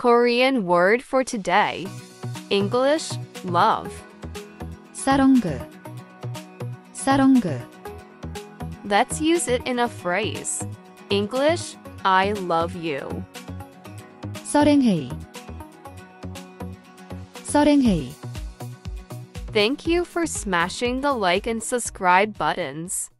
Korean word for today. English, love. 사랑그 사랑그 Let's use it in a phrase. English, I love you. 서랭헤이 서랭헤이 Thank you for smashing the like and subscribe buttons.